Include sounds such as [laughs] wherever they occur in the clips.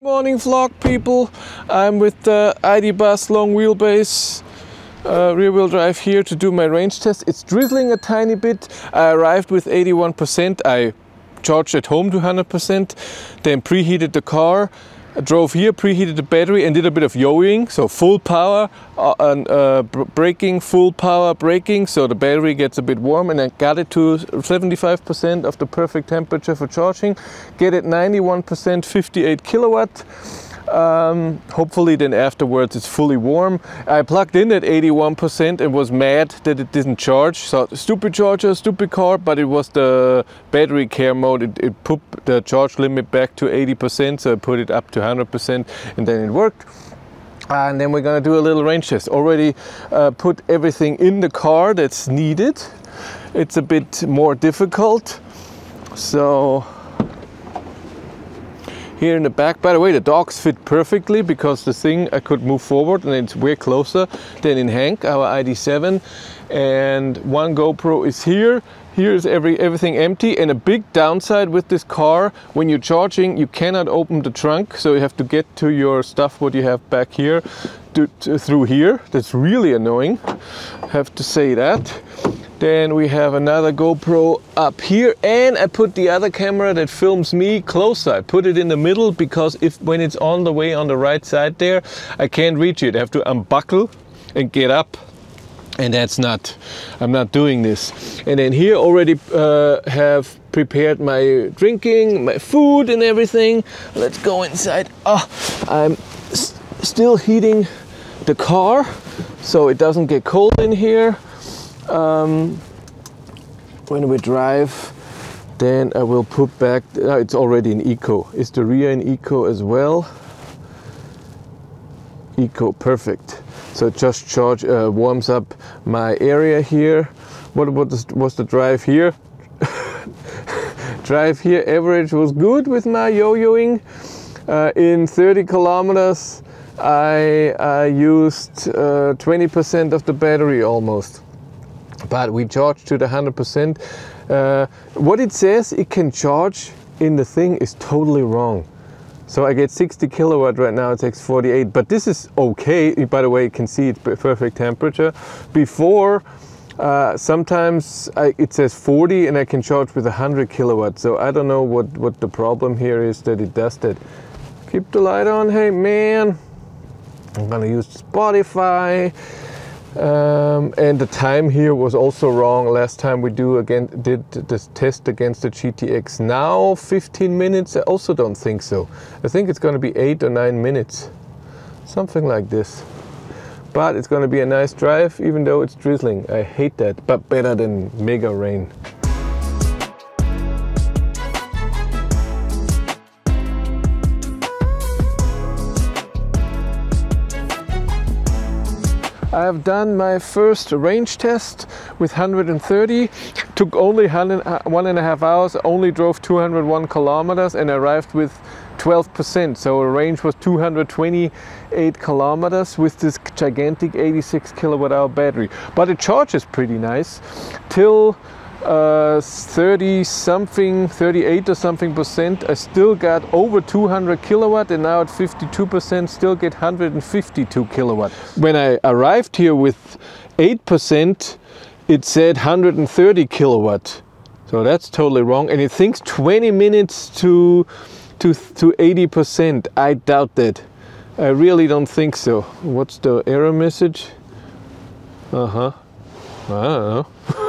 Morning vlog people, I'm with the ID Buzz long wheelbase uh, rear wheel drive here to do my range test. It's drizzling a tiny bit. I arrived with 81%. I charged at home to 100%, then preheated the car I drove here, preheated the battery and did a bit of yo-yoing, so full power uh, and uh, braking, full power braking, so the battery gets a bit warm and I got it to 75% of the perfect temperature for charging. Get it 91%, 58 kilowatt. Um, hopefully then afterwards it's fully warm. I plugged in at 81% and was mad that it didn't charge. So stupid charger, stupid car, but it was the battery care mode. It, it put the charge limit back to 80%, so I put it up to 100% and then it worked. And then we're gonna do a little range test. Already uh, put everything in the car that's needed. It's a bit more difficult. So here in the back. By the way, the dogs fit perfectly because the thing I could move forward and it's way closer than in Hank, our ID7. And one GoPro is here. Here is every, everything empty and a big downside with this car, when you're charging, you cannot open the trunk. So you have to get to your stuff, what you have back here, to, to, through here. That's really annoying, have to say that. Then we have another GoPro up here and I put the other camera that films me closer. I put it in the middle because if when it's on the way on the right side there, I can't reach it. I have to unbuckle and get up and that's not, I'm not doing this. And then here already uh, have prepared my drinking, my food and everything. Let's go inside. Oh, I'm st still heating the car so it doesn't get cold in here um, when we drive then I will put back uh, it's already in eco is the rear in eco as well eco perfect so just charge uh, warms up my area here what about the, was the drive here [laughs] drive here average was good with my yo-yoing uh, in 30 kilometers I, I used 20% uh, of the battery almost but we charged to the 100%. Uh, what it says it can charge in the thing is totally wrong. So I get 60 kilowatt right now, it takes 48, but this is okay. By the way, you can see it's perfect temperature. Before, uh, sometimes I, it says 40 and I can charge with 100 kilowatt. So I don't know what, what the problem here is that it does that. Keep the light on, hey man. I'm gonna use Spotify. Um, and the time here was also wrong. Last time we do again did this test against the GTX. Now 15 minutes. I also don't think so. I think it's going to be eight or nine minutes, something like this. But it's going to be a nice drive, even though it's drizzling. I hate that, but better than mega rain. Have done my first range test with 130. Took only uh, one and a half hours, only drove 201 kilometers and arrived with 12%. So a range was 228 kilometers with this gigantic 86 kilowatt hour battery. But it charges pretty nice till uh, 30 something 38 or something percent I still got over 200 kilowatt and now at 52 percent still get 152 kilowatt. When I arrived here with 8 percent it said 130 kilowatt. So that's totally wrong and it thinks 20 minutes to to to 80 percent. I doubt that. I really don't think so. What's the error message? Uh-huh. I don't know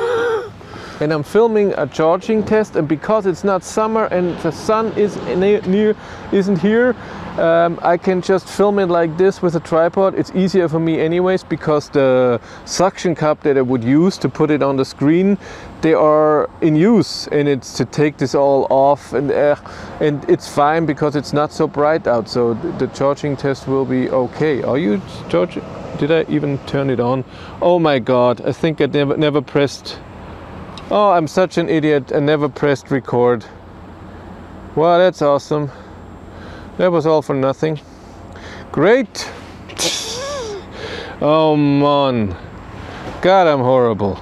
and I'm filming a charging test and because it's not summer and the sun is near isn't here um, I can just film it like this with a tripod. It's easier for me anyways because the suction cup that I would use to put it on the screen they are in use and it's to take this all off and uh, and it's fine because it's not so bright out so the charging test will be okay. Are you charging? Did I even turn it on? Oh my god I think I never never pressed Oh, I'm such an idiot and never pressed record. Well, that's awesome. That was all for nothing. Great. [laughs] oh, man. God, I'm horrible.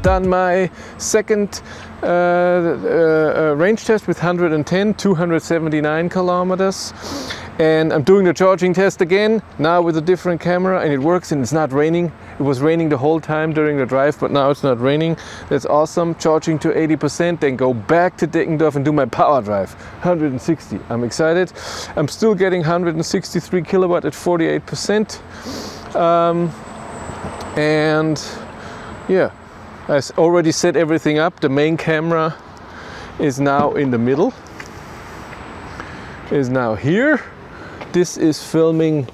Done my second uh, uh, uh range test with 110, 279 kilometers. And I'm doing the charging test again now with a different camera and it works and it's not raining. It was raining the whole time during the drive but now it's not raining. That's awesome. Charging to 80% then go back to Deggendorf and do my power drive. 160 I'm excited. I'm still getting 163 kilowatt at 48% um, and yeah I already set everything up the main camera is now in the middle. Is now here. This is filming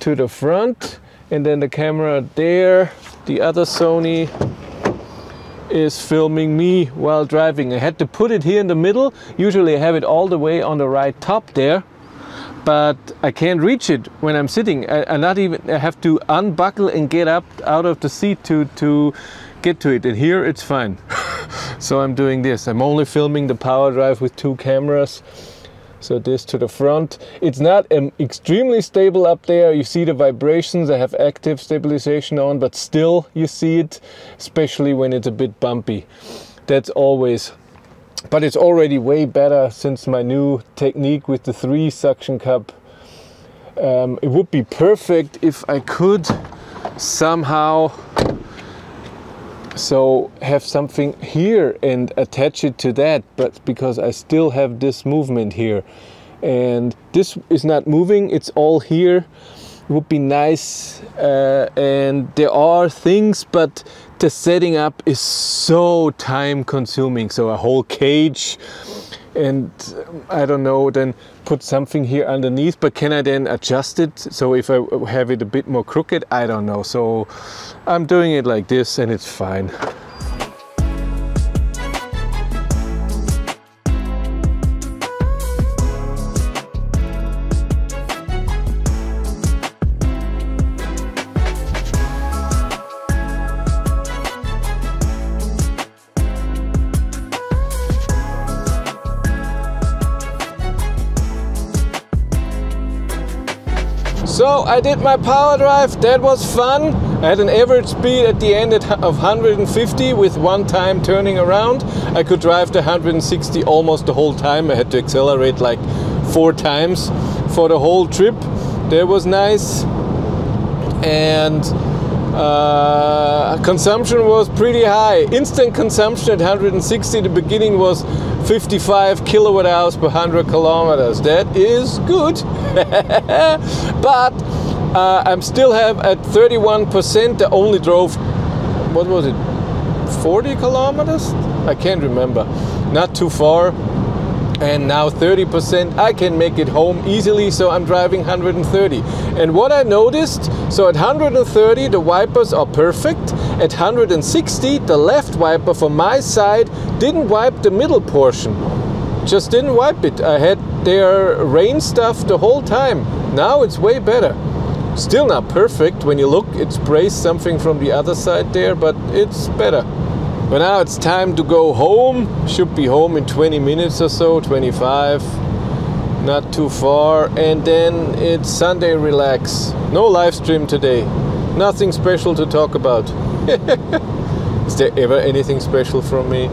to the front and then the camera there. The other Sony is filming me while driving. I had to put it here in the middle. Usually I have it all the way on the right top there but I can't reach it when I'm sitting. I, I not even I have to unbuckle and get up out of the seat to to get to it and here it's fine. [laughs] So I'm doing this. I'm only filming the power drive with two cameras. So this to the front. It's not um, extremely stable up there. You see the vibrations. I have active stabilization on but still you see it especially when it's a bit bumpy. That's always but it's already way better since my new technique with the three suction cup um, it would be perfect if I could somehow so have something here and attach it to that but because I still have this movement here. And this is not moving it's all here. It would be nice uh, and there are things but the setting up is so time consuming so a whole cage and I don't know then put something here underneath but can I then adjust it? So if I have it a bit more crooked I don't know. So I'm doing it like this and it's fine I did my power drive, that was fun. I had an average speed at the end of 150 with one time turning around. I could drive the 160 almost the whole time. I had to accelerate like four times for the whole trip. That was nice. And uh, consumption was pretty high. Instant consumption at 160, the beginning was 55 kilowatt hours per 100 kilometers. That is good. [laughs] but uh, I'm still have at 31%. I only drove, what was it, 40 kilometers? I can't remember. Not too far and now 30% I can make it home easily so I'm driving 130 and what I noticed so at 130 the wipers are perfect at 160 the left wiper from my side didn't wipe the middle portion just didn't wipe it I had their rain stuff the whole time now it's way better still not perfect when you look it sprays something from the other side there but it's better but now it's time to go home. Should be home in 20 minutes or so, 25. Not too far. And then it's Sunday relax. No live stream today. Nothing special to talk about. [laughs] Is there ever anything special from me?